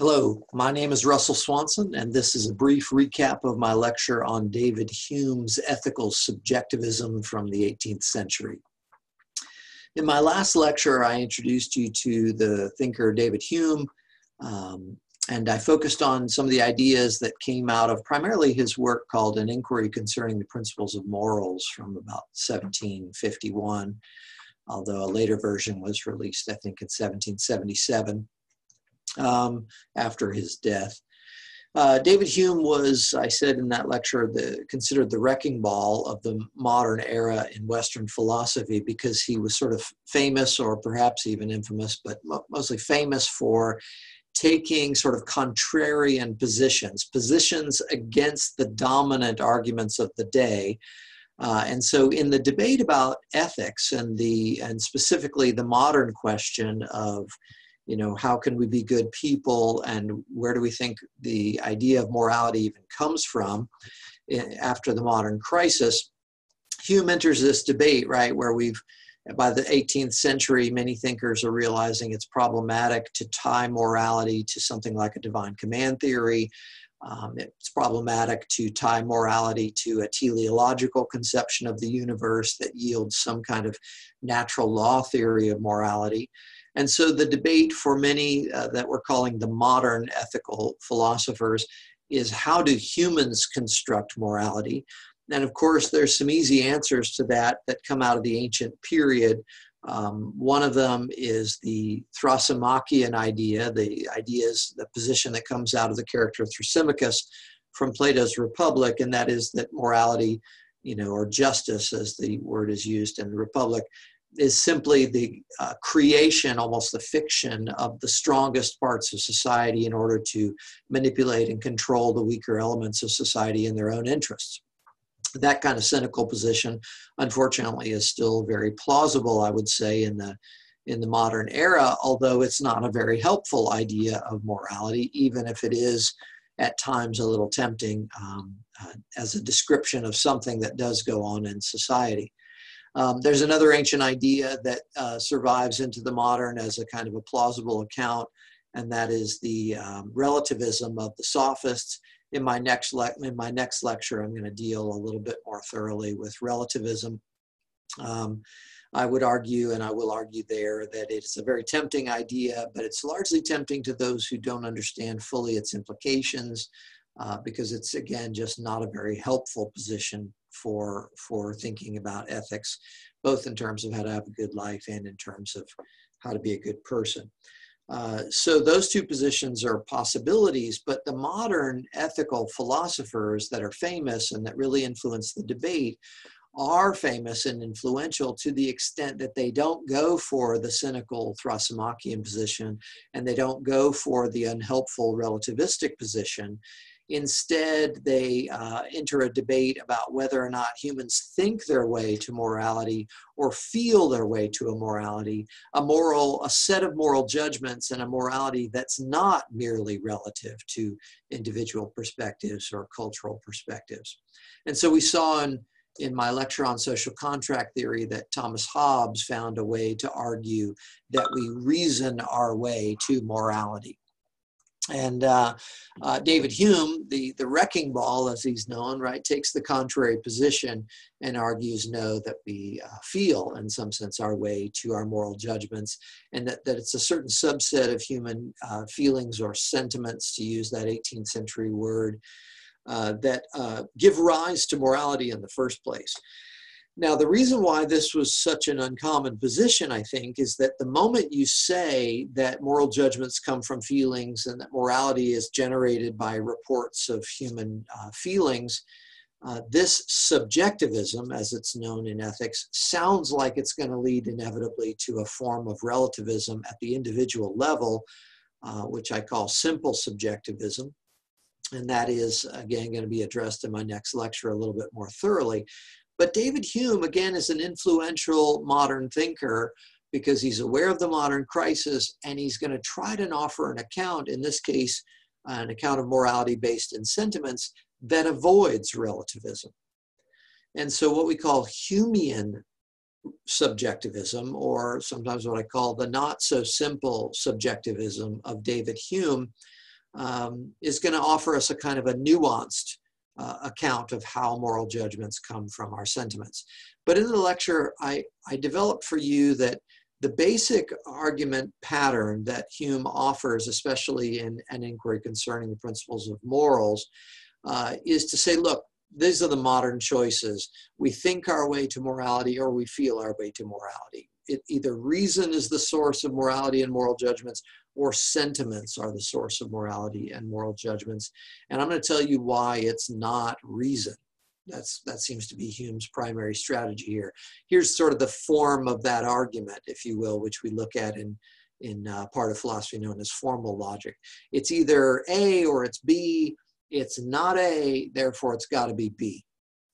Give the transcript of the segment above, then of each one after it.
Hello, my name is Russell Swanson, and this is a brief recap of my lecture on David Hume's ethical subjectivism from the 18th century. In my last lecture, I introduced you to the thinker David Hume, um, and I focused on some of the ideas that came out of primarily his work called An Inquiry Concerning the Principles of Morals from about 1751, although a later version was released, I think, in 1777 um, after his death. Uh, David Hume was, I said in that lecture, the, considered the wrecking ball of the modern era in Western philosophy because he was sort of famous, or perhaps even infamous, but mostly famous for taking sort of contrarian positions, positions against the dominant arguments of the day. Uh, and so, in the debate about ethics and the and specifically the modern question of you know how can we be good people and where do we think the idea of morality even comes from after the modern crisis? Hume enters this debate right where we've by the 18th century many thinkers are realizing it's problematic to tie morality to something like a divine command theory. Um, it's problematic to tie morality to a teleological conception of the universe that yields some kind of natural law theory of morality and so the debate for many uh, that we're calling the modern ethical philosophers is how do humans construct morality? And of course, there's some easy answers to that that come out of the ancient period. Um, one of them is the Thrasymacheian idea. The idea is the position that comes out of the character Thrasymachus from Plato's Republic, and that is that morality, you know, or justice, as the word is used in the Republic, is simply the uh, creation, almost the fiction of the strongest parts of society in order to manipulate and control the weaker elements of society in their own interests. That kind of cynical position, unfortunately, is still very plausible, I would say, in the in the modern era, although it's not a very helpful idea of morality, even if it is at times a little tempting um, uh, as a description of something that does go on in society. Um, there's another ancient idea that uh, survives into the modern as a kind of a plausible account, and that is the um, relativism of the sophists. In my next in my next lecture, I'm going to deal a little bit more thoroughly with relativism. Um, I would argue, and I will argue there, that it's a very tempting idea, but it's largely tempting to those who don't understand fully its implications, uh, because it's again just not a very helpful position for for thinking about ethics, both in terms of how to have a good life and in terms of how to be a good person. Uh, so those two positions are possibilities, but the modern ethical philosophers that are famous and that really influence the debate are famous and influential to the extent that they don't go for the cynical Thrasymacheian position and they don't go for the unhelpful relativistic position. Instead, they uh, enter a debate about whether or not humans think their way to morality or feel their way to a morality, a moral, a set of moral judgments and a morality that's not merely relative to individual perspectives or cultural perspectives. And so we saw in, in my lecture on social contract theory that Thomas Hobbes found a way to argue that we reason our way to morality. And uh, uh, David Hume, the, the wrecking ball, as he's known, right, takes the contrary position and argues no, that we uh, feel, in some sense, our way to our moral judgments, and that, that it's a certain subset of human uh, feelings or sentiments, to use that 18th century word, uh, that uh, give rise to morality in the first place. Now, the reason why this was such an uncommon position, I think, is that the moment you say that moral judgments come from feelings and that morality is generated by reports of human uh, feelings, uh, this subjectivism, as it's known in ethics, sounds like it's going to lead inevitably to a form of relativism at the individual level, uh, which I call simple subjectivism. And that is, again, going to be addressed in my next lecture a little bit more thoroughly. But David Hume, again, is an influential modern thinker because he's aware of the modern crisis and he's going to try to offer an account, in this case, an account of morality based in sentiments that avoids relativism. And so, what we call Humean subjectivism, or sometimes what I call the not so simple subjectivism of David Hume, um, is going to offer us a kind of a nuanced uh, account of how moral judgments come from our sentiments. But in the lecture, I, I developed for you that the basic argument pattern that Hume offers, especially in an inquiry concerning the principles of morals, uh, is to say, look, these are the modern choices. We think our way to morality or we feel our way to morality. It, either reason is the source of morality and moral judgments, or sentiments are the source of morality and moral judgments. And I'm going to tell you why it's not reason. That's, that seems to be Hume's primary strategy here. Here's sort of the form of that argument, if you will, which we look at in, in uh, part of philosophy known as formal logic. It's either A or it's B. It's not A, therefore it's got to be B,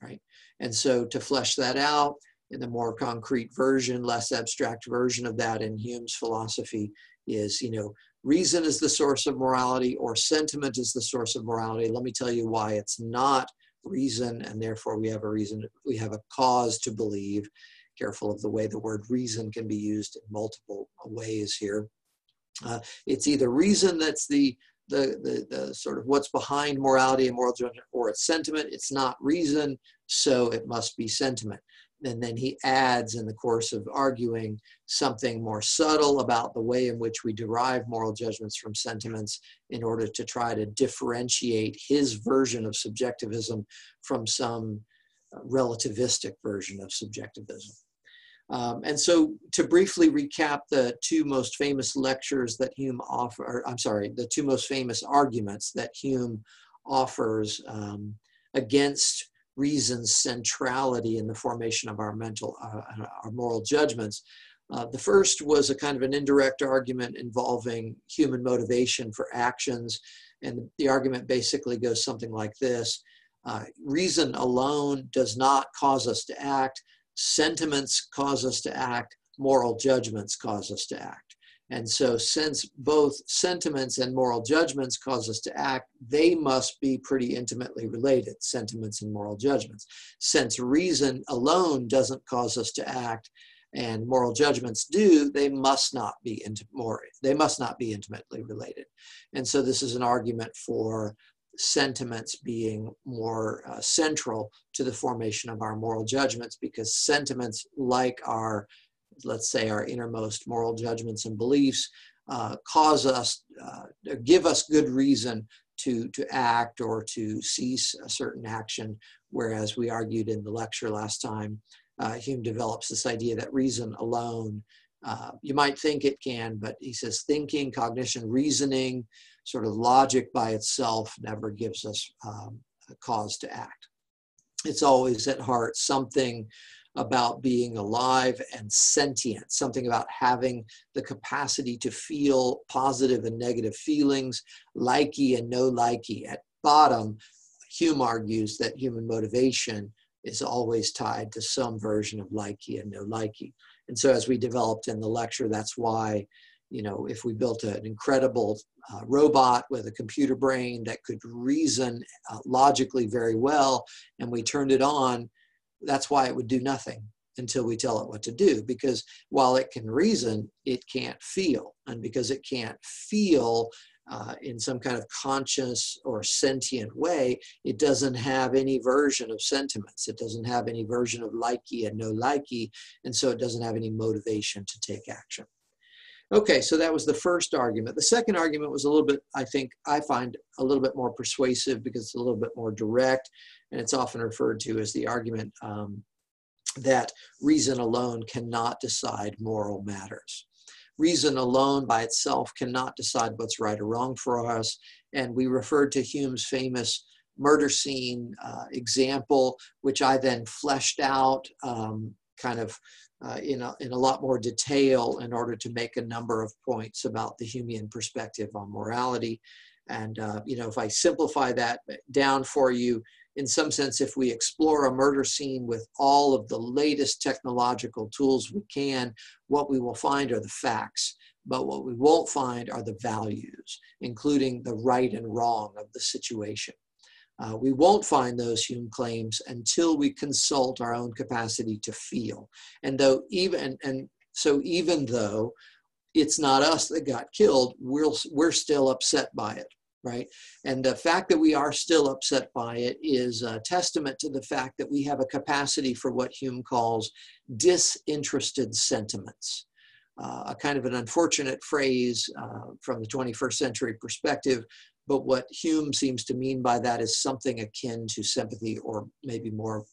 right? And so to flesh that out in the more concrete version, less abstract version of that in Hume's philosophy is, you know, reason is the source of morality or sentiment is the source of morality. Let me tell you why it's not reason and therefore we have a reason, we have a cause to believe. Careful of the way the word reason can be used in multiple ways here. Uh, it's either reason that's the, the, the, the sort of what's behind morality and moral judgment or it's sentiment. It's not reason, so it must be sentiment and then he adds in the course of arguing something more subtle about the way in which we derive moral judgments from sentiments in order to try to differentiate his version of subjectivism from some uh, relativistic version of subjectivism. Um, and so to briefly recap the two most famous lectures that Hume offer, I'm sorry, the two most famous arguments that Hume offers um, against reason's centrality in the formation of our mental, uh, our moral judgments. Uh, the first was a kind of an indirect argument involving human motivation for actions. And the argument basically goes something like this uh, Reason alone does not cause us to act, sentiments cause us to act, moral judgments cause us to act. And so, since both sentiments and moral judgments cause us to act, they must be pretty intimately related sentiments and moral judgments. Since reason alone doesn't cause us to act, and moral judgments do, they must not be more, they must not be intimately related. And so, this is an argument for sentiments being more uh, central to the formation of our moral judgments because sentiments, like our let's say our innermost moral judgments and beliefs uh, cause us, uh, give us good reason to, to act or to cease a certain action. Whereas we argued in the lecture last time, uh, Hume develops this idea that reason alone, uh, you might think it can, but he says thinking, cognition, reasoning, sort of logic by itself never gives us um, a cause to act. It's always at heart something about being alive and sentient, something about having the capacity to feel positive and negative feelings, likey and no likey. At bottom, Hume argues that human motivation is always tied to some version of likey and no likey. And so, as we developed in the lecture, that's why, you know, if we built an incredible uh, robot with a computer brain that could reason uh, logically very well, and we turned it on, that's why it would do nothing until we tell it what to do because while it can reason it can't feel. And because it can't feel uh, in some kind of conscious or sentient way it doesn't have any version of sentiments. It doesn't have any version of likey and no likey and so it doesn't have any motivation to take action. Okay so that was the first argument. The second argument was a little bit i think i find a little bit more persuasive because it's a little bit more direct and it's often referred to as the argument um, that reason alone cannot decide moral matters. Reason alone by itself cannot decide what's right or wrong for us. And we referred to Hume's famous murder scene uh, example, which I then fleshed out um, kind of uh, in, a, in a lot more detail in order to make a number of points about the Humean perspective on morality. And, uh, you know, if I simplify that down for you, in some sense, if we explore a murder scene with all of the latest technological tools we can, what we will find are the facts. But what we won't find are the values, including the right and wrong of the situation. Uh, we won't find those Hume claims until we consult our own capacity to feel. And though even and so even though it's not us that got killed, we're, we're still upset by it right? And the fact that we are still upset by it is a testament to the fact that we have a capacity for what Hume calls disinterested sentiments. Uh, a kind of an unfortunate phrase uh, from the 21st century perspective, but what Hume seems to mean by that is something akin to sympathy or maybe more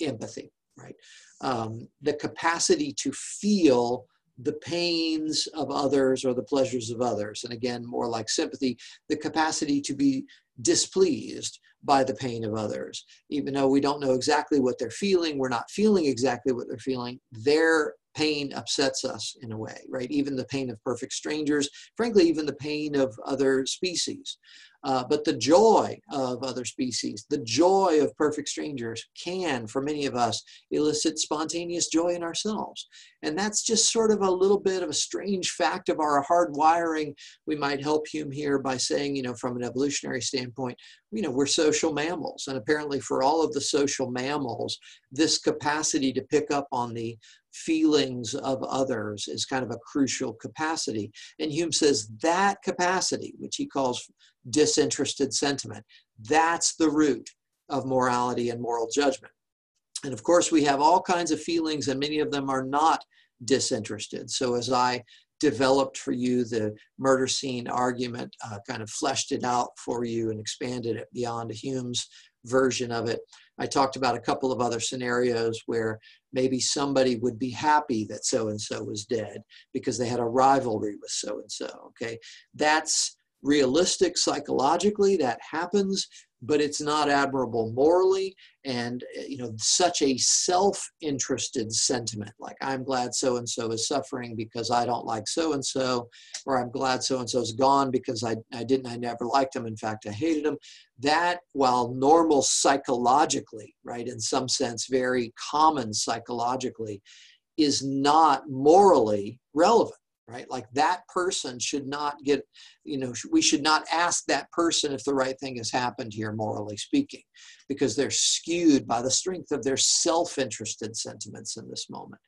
empathy, right? Um, the capacity to feel the pains of others or the pleasures of others. And again, more like sympathy, the capacity to be displeased by the pain of others. Even though we don't know exactly what they're feeling, we're not feeling exactly what they're feeling, their pain upsets us in a way, right? Even the pain of perfect strangers, frankly, even the pain of other species. Uh, but the joy of other species, the joy of perfect strangers can, for many of us, elicit spontaneous joy in ourselves. And that's just sort of a little bit of a strange fact of our hard wiring. We might help Hume here by saying, you know, from an evolutionary standpoint, you know, we're social mammals. And apparently, for all of the social mammals, this capacity to pick up on the feelings of others is kind of a crucial capacity. And Hume says that capacity, which he calls disinterested sentiment. That's the root of morality and moral judgment. And of course, we have all kinds of feelings, and many of them are not disinterested. So, as I developed for you the murder scene argument, uh, kind of fleshed it out for you and expanded it beyond Hume's version of it. I talked about a couple of other scenarios where maybe somebody would be happy that so and so was dead because they had a rivalry with so and so. Okay, that's realistic psychologically that happens but it's not admirable morally and you know such a self-interested sentiment like i'm glad so and so is suffering because i don't like so and so or i'm glad so and so is gone because I, I didn't i never liked him in fact i hated him. That while normal psychologically right in some sense very common psychologically is not morally relevant right? Like that person should not get, you know, we should not ask that person if the right thing has happened here, morally speaking, because they're skewed by the strength of their self interested sentiments in this moment.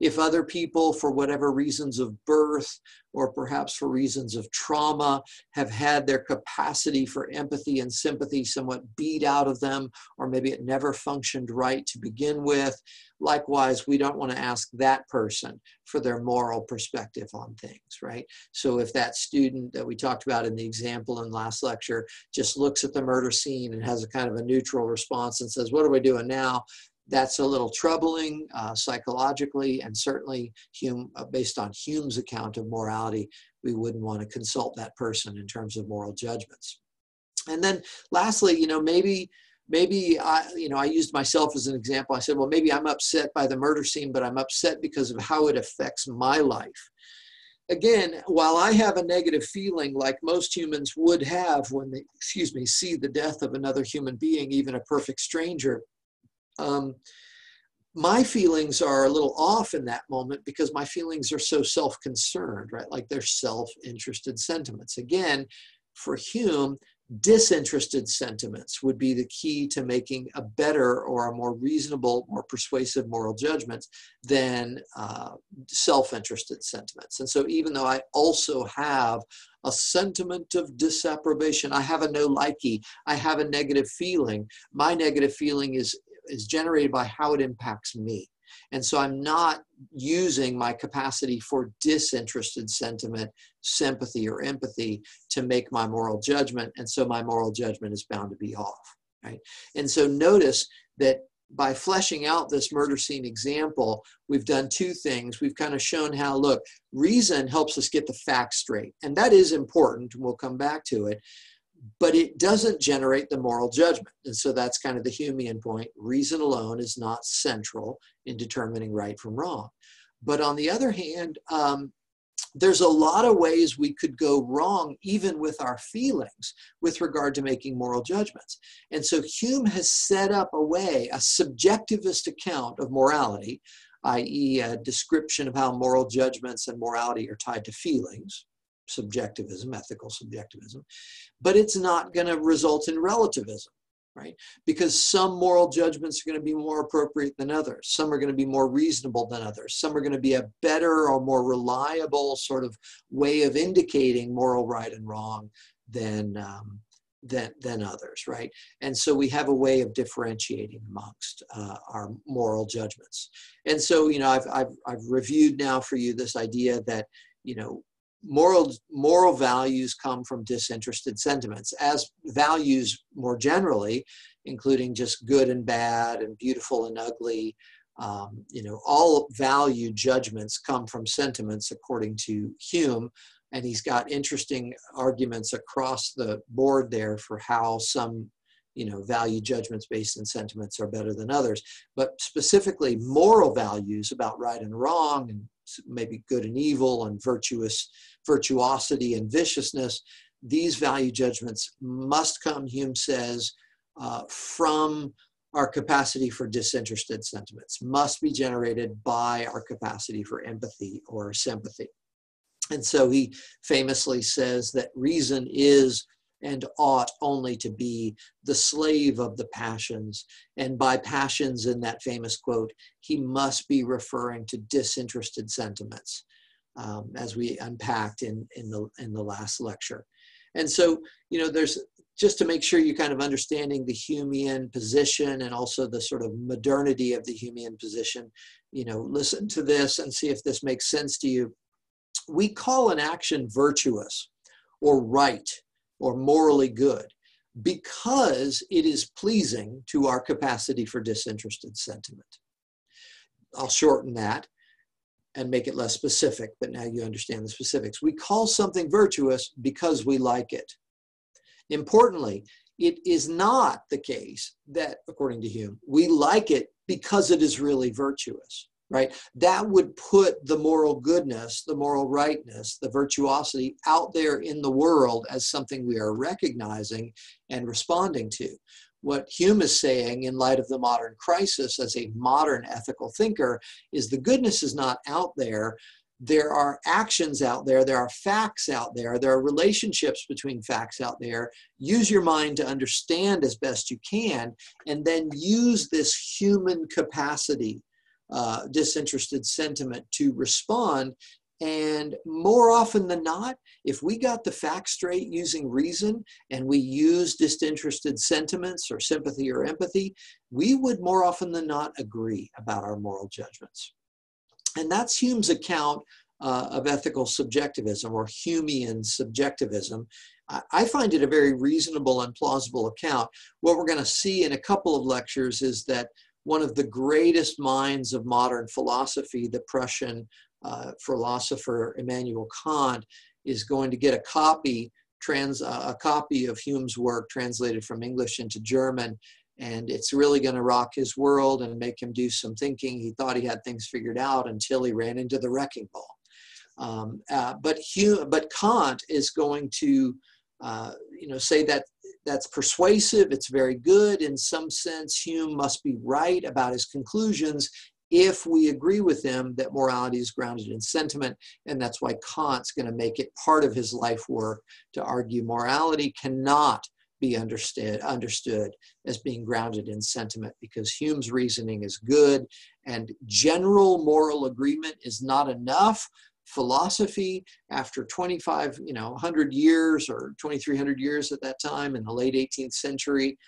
If other people, for whatever reasons of birth or perhaps for reasons of trauma, have had their capacity for empathy and sympathy somewhat beat out of them, or maybe it never functioned right to begin with, likewise, we don't want to ask that person for their moral perspective on things, right? So if that student that we talked about in the example in last lecture just looks at the murder scene and has a kind of a neutral response and says, What are we doing now? That's a little troubling uh, psychologically, and certainly Hume, uh, based on Hume's account of morality, we wouldn't want to consult that person in terms of moral judgments. And then lastly, you know, maybe maybe I, you know, I used myself as an example. I said, well, maybe I'm upset by the murder scene, but I'm upset because of how it affects my life. Again, while I have a negative feeling like most humans would have when they, excuse me, see the death of another human being, even a perfect stranger, um, my feelings are a little off in that moment because my feelings are so self-concerned, right? Like they're self-interested sentiments. Again, for Hume, disinterested sentiments would be the key to making a better or a more reasonable, more persuasive moral judgment than uh, self-interested sentiments. And so even though I also have a sentiment of disapprobation, I have a no likey, I have a negative feeling, my negative feeling is is generated by how it impacts me. And so I'm not using my capacity for disinterested sentiment, sympathy, or empathy to make my moral judgment. And so my moral judgment is bound to be off. Right. And so notice that by fleshing out this murder scene example, we've done two things. We've kind of shown how, look, reason helps us get the facts straight. And that is important. We'll come back to it but it doesn't generate the moral judgment. And so that's kind of the Humean point. Reason alone is not central in determining right from wrong. But on the other hand, um, there's a lot of ways we could go wrong, even with our feelings, with regard to making moral judgments. And so Hume has set up a way, a subjectivist account of morality, i.e., a description of how moral judgments and morality are tied to feelings, subjectivism, ethical subjectivism, but it's not going to result in relativism, right? Because some moral judgments are going to be more appropriate than others. Some are going to be more reasonable than others. Some are going to be a better or more reliable sort of way of indicating moral right and wrong than um, than than others, right? And so we have a way of differentiating amongst uh, our moral judgments. And so you know, I've I've I've reviewed now for you this idea that you know moral moral values come from disinterested sentiments as values more generally including just good and bad and beautiful and ugly um, you know all value judgments come from sentiments according to hume and he's got interesting arguments across the board there for how some you know value judgments based in sentiments are better than others. But specifically moral values about right and wrong and maybe good and evil and virtuous virtuosity and viciousness these value judgments must come hume says uh, from our capacity for disinterested sentiments must be generated by our capacity for empathy or sympathy. And so he famously says that reason is and ought only to be the slave of the passions. And by passions, in that famous quote, he must be referring to disinterested sentiments, um, as we unpacked in, in, the, in the last lecture. And so, you know, there's just to make sure you kind of understanding the Humean position and also the sort of modernity of the Humean position, you know, listen to this and see if this makes sense to you. We call an action virtuous or right or morally good because it is pleasing to our capacity for disinterested sentiment. I'll shorten that and make it less specific, but now you understand the specifics. We call something virtuous because we like it. Importantly, it is not the case that, according to Hume, we like it because it is really virtuous right? That would put the moral goodness, the moral rightness, the virtuosity out there in the world as something we are recognizing and responding to. What Hume is saying in light of the modern crisis as a modern ethical thinker is the goodness is not out there. There are actions out there, there are facts out there, there are relationships between facts out there. Use your mind to understand as best you can, and then use this human capacity uh, disinterested sentiment to respond. And more often than not, if we got the facts straight using reason and we use disinterested sentiments or sympathy or empathy, we would more often than not agree about our moral judgments. And that's Hume's account uh, of ethical subjectivism or Humean subjectivism. I find it a very reasonable and plausible account. What we're going to see in a couple of lectures is that one of the greatest minds of modern philosophy, the Prussian uh, philosopher Immanuel Kant, is going to get a copy, trans, uh, a copy of Hume's work translated from English into German, and it's really going to rock his world and make him do some thinking. He thought he had things figured out until he ran into the wrecking ball. Um, uh, but Hume, but Kant is going to, uh, you know, say that that's persuasive, it's very good. In some sense, Hume must be right about his conclusions if we agree with him that morality is grounded in sentiment. And that's why Kant's going to make it part of his life work to argue morality cannot be understood, understood as being grounded in sentiment because Hume's reasoning is good and general moral agreement is not enough philosophy after 25 you know 100 years or 2300 years at that time in the late 18th century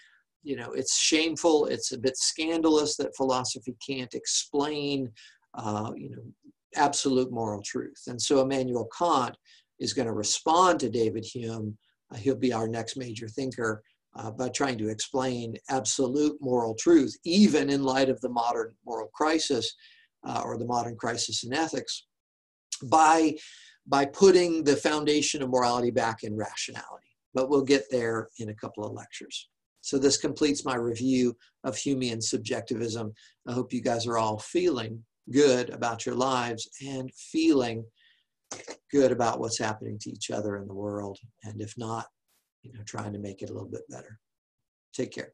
you know it's shameful it's a bit scandalous that philosophy can't explain uh, you know absolute moral truth. And so immanuel kant is going to respond to david hume. Uh, he'll be our next major thinker uh, by trying to explain absolute moral truth even in light of the modern moral crisis uh, or the modern crisis in ethics by, by putting the foundation of morality back in rationality. But we'll get there in a couple of lectures. So this completes my review of Humean subjectivism. I hope you guys are all feeling good about your lives and feeling good about what's happening to each other in the world. And if not, you know, trying to make it a little bit better. Take care.